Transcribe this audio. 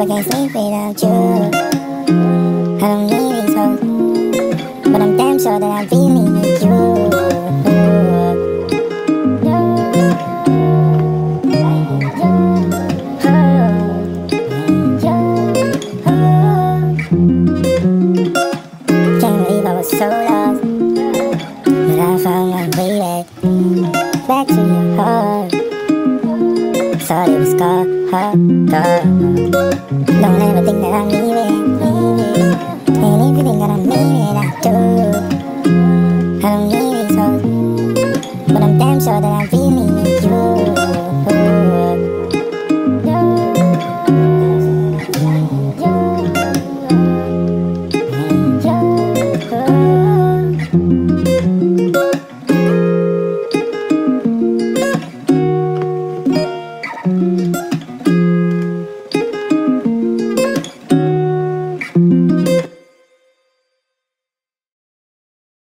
I can't sleep without you. I'm sure that I'm feeling with you. Can't believe I was so lost But I found my way back to your heart Thought it was heart, Don't ever think that I'm that I'm feeling